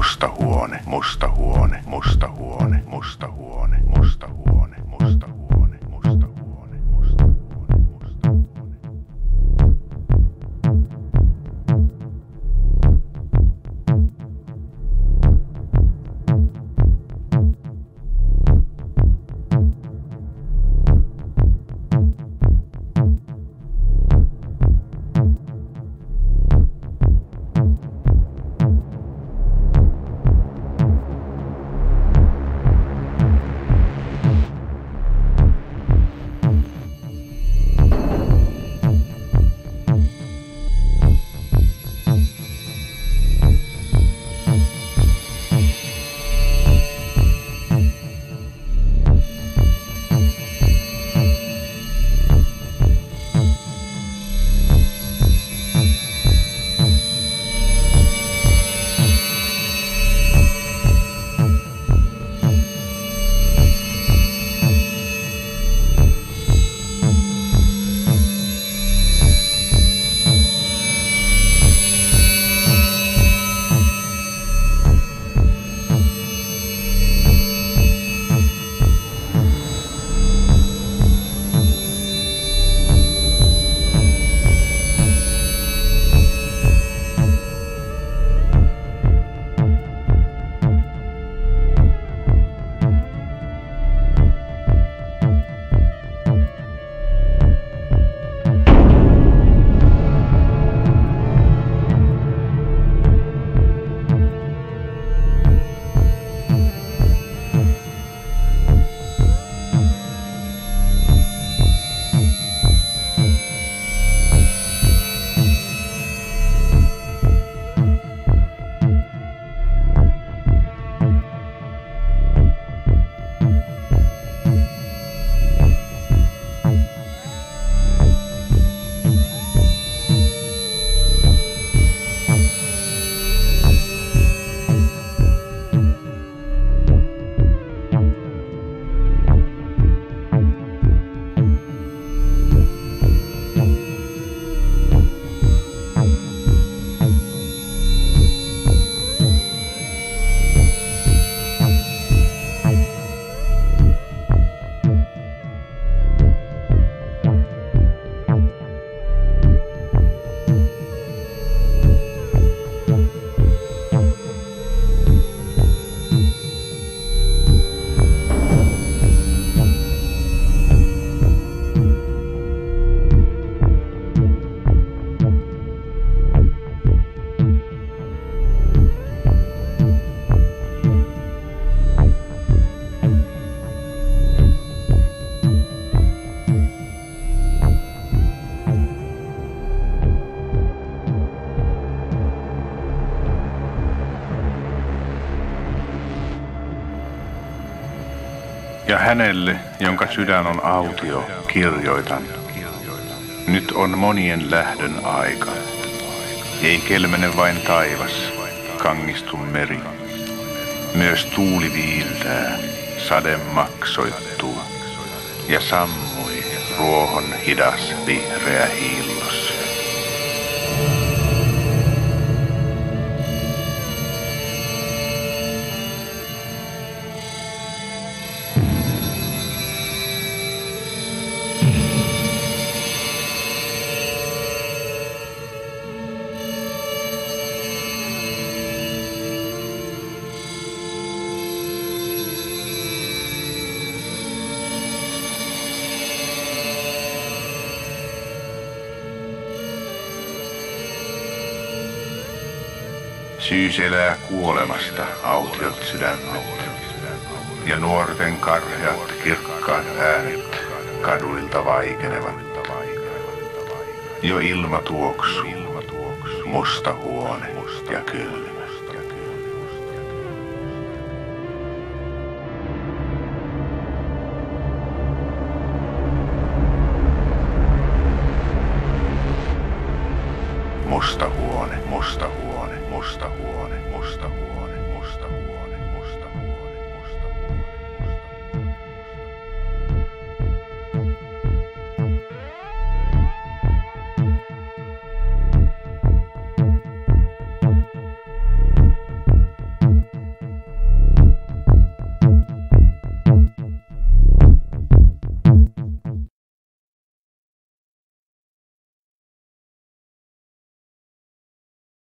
musta huone, musta huone, musta huone, musta huone, Ja hänelle, jonka sydän on autio, kirjoitan. Nyt on monien lähdön aika. Ei kelmene vain taivas, kangistu meri. Myös tuuli viiltää, sade maksoittuu. Ja sammui ruohon hidas vihreä hiillos. Syys elää kuolemasta, autiot sydämet. Ja nuorten karheat, kirkkaat äänet kaduilta vaikenevat. Jo ilma tuoksuu, musta huone ja kylmä. Musta huone, musta huone, musta huone, musta huone.